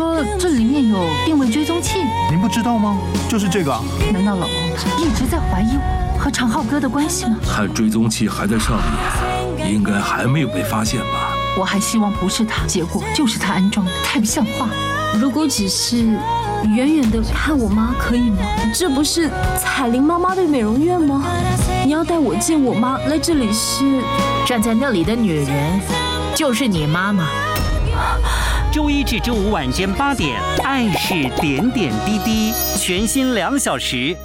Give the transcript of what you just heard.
说这里面有定位追踪器，您不知道吗？就是这个啊。难道老欧一直在怀疑我和长浩哥的关系吗？看追踪器还在上面，应该还没有被发现吧？我还希望不是他，结果就是他安装的，太不像话。如果只是远远的看我妈可以吗？这不是彩玲妈妈的美容院吗？你要带我见我妈来这里是？站在那里的女人就是你妈妈。周一至周五晚间八点，《爱是点点滴滴》，全新两小时。